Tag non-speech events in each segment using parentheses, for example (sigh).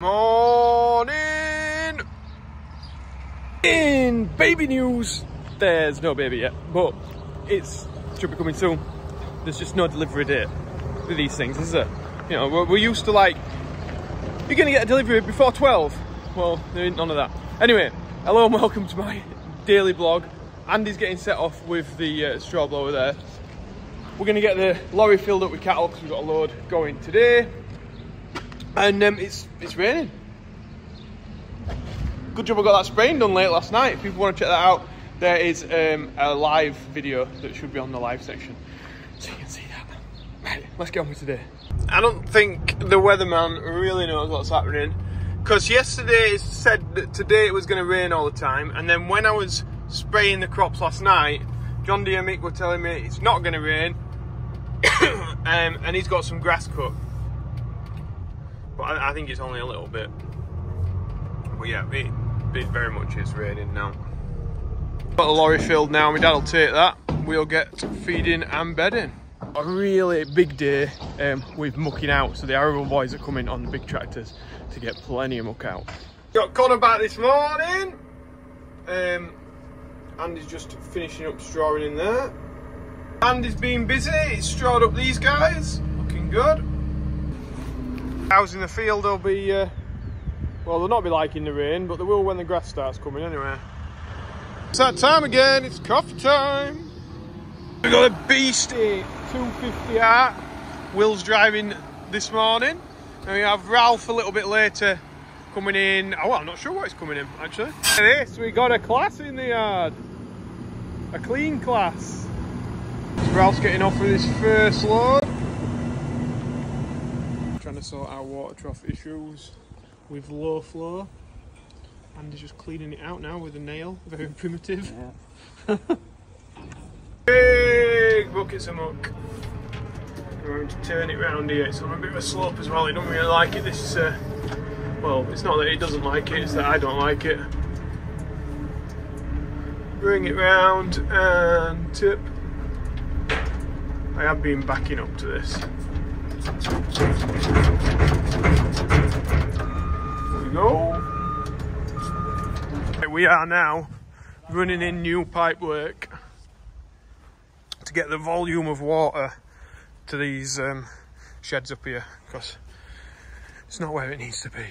Morning! In baby news, there's no baby yet, but it's should be coming soon. There's just no delivery date with these things, is there? You know, we're, we're used to like, you're gonna get a delivery before 12. Well, there ain't none of that. Anyway, hello and welcome to my daily vlog. Andy's getting set off with the uh, straw blower there. We're gonna get the lorry filled up with cattle because we've got a load going today. And um, it's it's raining. Good job I got that spraying done late last night. If people want to check that out, there is um, a live video that should be on the live section. So you can see that. Right, let's get on with today. I don't think the weatherman really knows what's happening. Because yesterday it said that today it was going to rain all the time. And then when I was spraying the crops last night, John D and Mick were telling me it's not going to rain. (coughs) um, and he's got some grass cut. But I, I think it's only a little bit. But yeah, it, it very much is raining now. Got the lorry filled now, my dad will take that. We'll get feeding and bedding. A really big day um, with mucking out, so the Arable boys are coming on the big tractors to get plenty of muck out. Got Connor back this morning. Um, Andy's just finishing up strawing in there. Andy's been busy, he's strawed up these guys, looking good. Cows in the field will be, uh, well, they'll not be liking the rain, but they will when the grass starts coming anyway. It's that time again, it's coffee time. We've got a beastie 250 art. Will's driving this morning. And we have Ralph a little bit later coming in. Oh, I'm not sure what he's coming in, actually. This, we got a Claas in the yard. A clean Claas. Ralph's getting off with his first load to sort our water trough issues with low flow. And he's just cleaning it out now with a nail, (laughs) very primitive. Yeah. Big buckets of muck. We're going to turn it round here. It's on a bit of a slope as well. He don't really like it. This, uh, well, it's not that he doesn't like it, it's that I don't like it. Bring it round and tip. I have been backing up to this. We go. We are now running in new pipe work to get the volume of water to these um, sheds up here because it's not where it needs to be.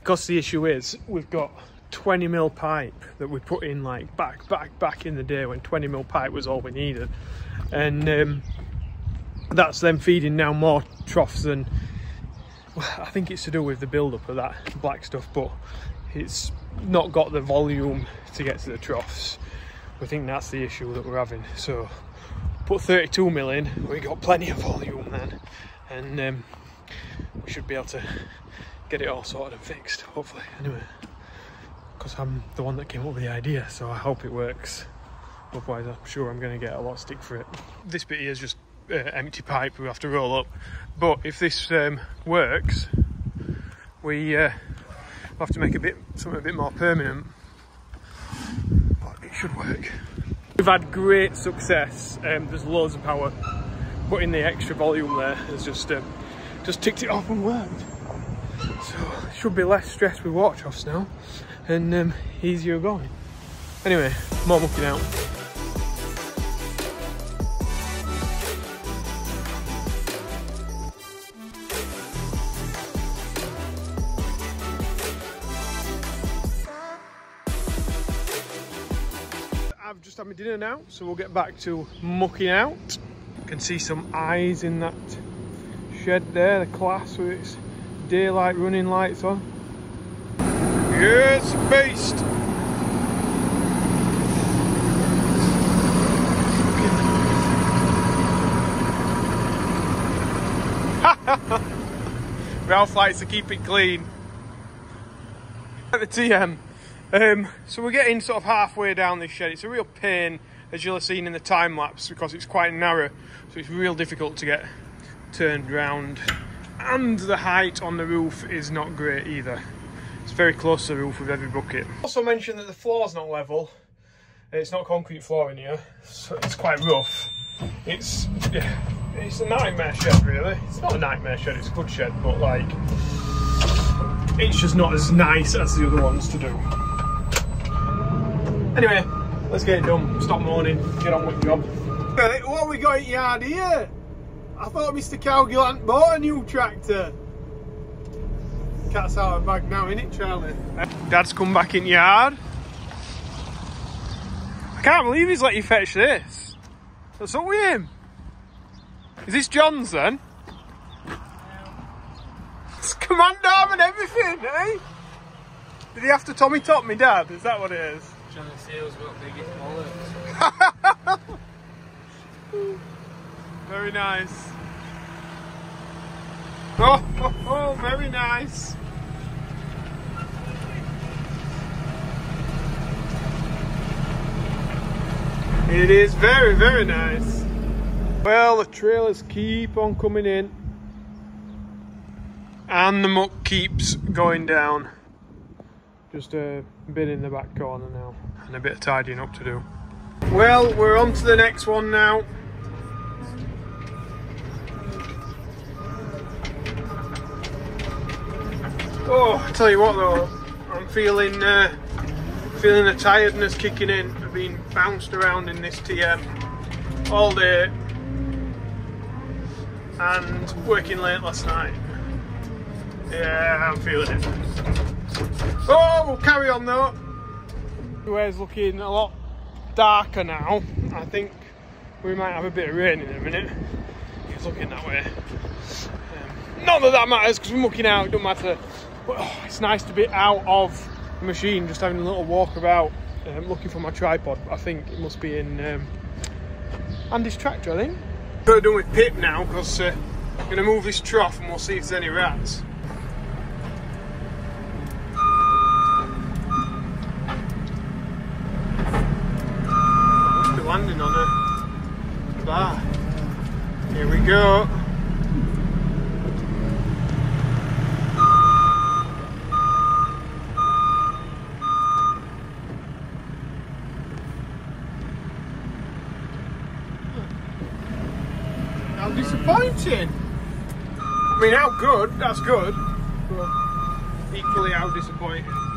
Because the issue is we've got 20 mil pipe that we put in like back, back, back in the day when 20 mil pipe was all we needed. And um, that's then feeding now more troughs than well, I think it's to do with the build-up of that black stuff but it's not got the volume to get to the troughs. We think that's the issue that we're having. So put 32 mil in we got plenty of volume then. And um, we should be able to get it all sorted and fixed hopefully anyway. Because I'm the one that came up with the idea so I hope it works. Otherwise I'm sure I'm going to get a lot of stick for it. This bit here is just uh, empty pipe we have to roll up. But if this um, works, we uh, have to make a bit something a bit more permanent. But it should work. We've had great success. Um, there's loads of power. Putting the extra volume there has just um, just ticked it off and worked. So should be less stress with water troughs now and um, easier going. Anyway, more mucking out. I've just had my dinner now, so we'll get back to mucking out. Can see some eyes in that shed there, the Claas with its daylight running lights on. Yes, beast! (laughs) Ralph likes to keep it clean. At the TM. Um, so we're getting sort of halfway down this shed. It's a real pain, as you'll have seen in the time lapse, because it's quite narrow. So it's real difficult to get turned round. And the height on the roof is not great either. It's very close to the roof with every bucket. Also mentioned that the floor's not level. It's not concrete floor in here, so it's quite rough. It's yeah, it's a nightmare shed really. It's not a nightmare shed, it's a good shed, but like it's just not as nice as the other ones to do. Anyway, let's get it done. Stop moaning, get on with the job. What have we got in yard here? I thought Mr. Cowgill hadn't bought a new tractor. Cat's out of the bag now, innit, Charlie? Dad's come back in yard. I can't believe he's let you fetch this. What's up with him? Is this John's then? It's command arm and everything, eh? Did he have to Tommy top me, Dad? Is that what it is? To see who's got biggest wallets. Very nice. (laughs) Oh, oh, oh, very nice. It is very, very nice. Well, the trailers keep on coming in. And the muck keeps going down. Just a bin in the back corner now. And a bit of tidying up to do. Well, we're on to the next one now. Oh, I tell you what though, I'm feeling uh, feeling the tiredness kicking in. I've been bounced around in this TM all day and working late last night. Yeah, I'm feeling it. Oh, we'll carry on though. Everywhere's looking a lot darker now. I think we might have a bit of rain in a minute. It's looking that way. Um, not that that matters because we're mucking out, it don't matter. But oh, it's nice to be out of the machine, just having a little walk about, um, looking for my tripod. I think it must be in um, Andy's tractor, I think. Got done with Pip now because uh, I'm going to move this trough and we'll see if there's any rats. Must be landing on a bar. Go. How disappointing. I mean, how good, that's good, but equally how disappointing.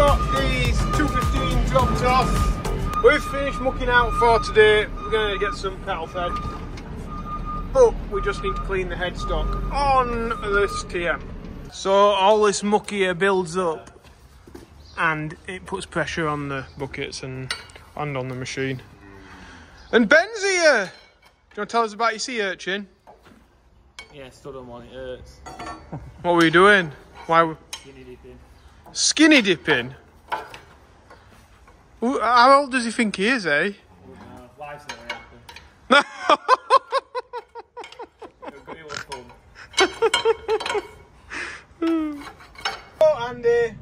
Got these 215 dropped off. We've finished mucking out for today. We're going to get some cattle fed. But we just need to clean the headstock on this TM. So all this muck here builds up and it puts pressure on the buckets and, and on the machine. And Ben's here! Do you want to tell us about your sea urchin? Yeah, still don't want it hurts. What were you doing? Why? Skinny dipping. Skinny dipping? How old does he think he is, eh? Life's never happened. But it was (laughs) fun. Oh, Andy,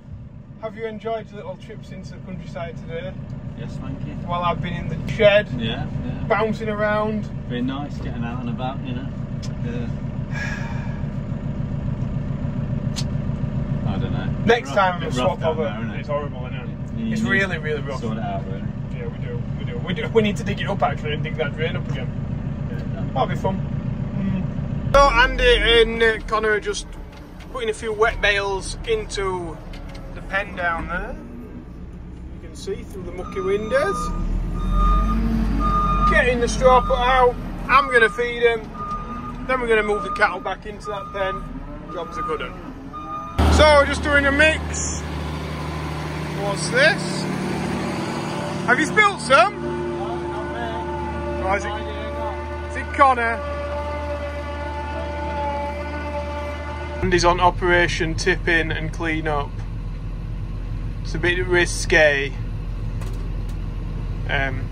have you enjoyed your little trips into the countryside today? Yes, thank you. While I've been in the shed, Yeah, yeah. bouncing around. Very nice getting out and about, you know. Yeah. I don't know. Next Rough- time bit swap over. there? It's horrible, isn't it? It's really, really rough. Sort it out, really. Yeah, we do, we do, we do. We need to dig it up actually and dig that drain up again. Yeah. That'll be fun. Mm. So Andy and uh, Connor are just putting a few wet bales into the pen down there. You can see through the mucky windows. Getting the straw put out. I'm going to feed them Then we're going to move the cattle back into that pen. Job's a good one. So just doing a mix. What's this? Have you spilt some? Or is it, is it Connor? And he's on operation tip in and clean up. It's a bit risque. Um,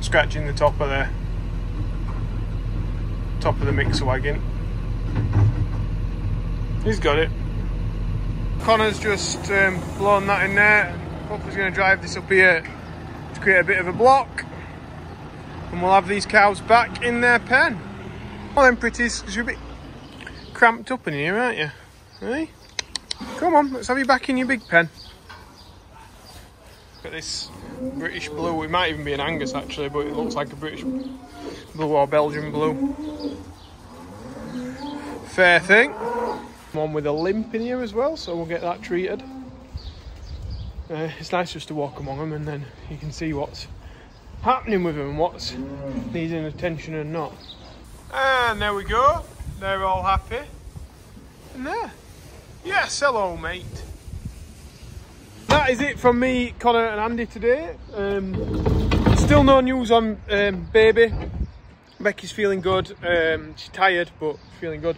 scratching the top of the top of the mixer wagon. He's got it. Connor's just um, blown that in there. Hopefully he's going to drive this up here to create a bit of a block. And we'll have these cows back in their pen. Well then pretties, you're a bit cramped up in here, aren't you? Hey? Come on, let's have you back in your big pen. Look at this British blue. It might even be an Angus actually, but it looks like a British blue or Belgian blue. Fair thing. One with a limp in here as well, so we'll get that treated. Uh, it's nice just to walk among them and then you can see what's happening with them, what's needing attention and not. And there we go. They're all happy. And there. Yes, hello, mate. That is it from me, Connor and Andy today. Um, still no news on um, baby. Becky's feeling good. Um, she's tired, but feeling good.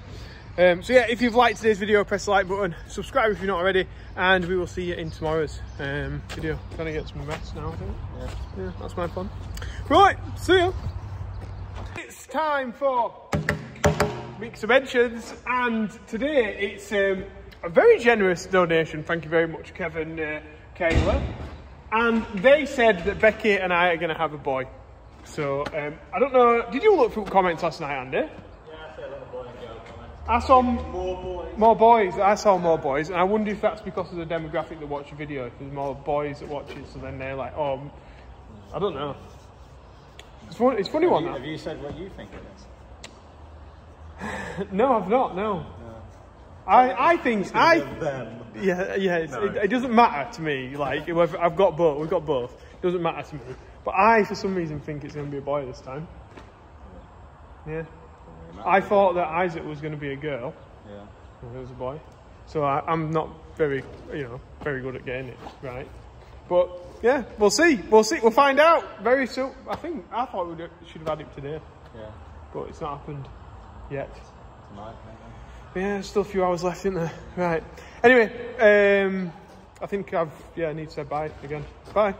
Um, so yeah, if you've liked today's video, press the like button, subscribe if you're not already, and we will see you in tomorrow's um, video. Trying to get some rest now, I think. Yeah. Yeah, that's my plan. Right, see you. It's time for Mixer Mentions, and today it's um, a very generous donation. Thank you very much, Kevin uh, Kayla. And they said that Becky and I are going to have a boy. So um, I don't know. Did you look through comments last night, Andy? I saw more boys. more boys. I saw more boys, and I wonder if that's because of the demographic that watch the video. If there's more boys that watch it, so then they're like, oh, I don't know. It's funny. It's funny Have one. you, have you said what you think it is? (laughs) No, I've not. No. I I think I Them. yeah yeah. No. it, it doesn't matter to me. Like I've got both. We've got both. It doesn't matter to me. But I, for some reason, think it's going to be a boy this time. Yeah. I thought that Isaac was going to be a girl. Yeah. and it was a boy. So I, I'm not very, you know, very good at getting it right. But yeah, we'll see. We'll see. We'll find out very soon. I think I thought we should have had it today, Yeah. but it's not happened yet. Tonight, maybe. Yeah, there's still a few hours left, isn't there? Right. Anyway, um, I think I've yeah, I need to say bye again. Bye.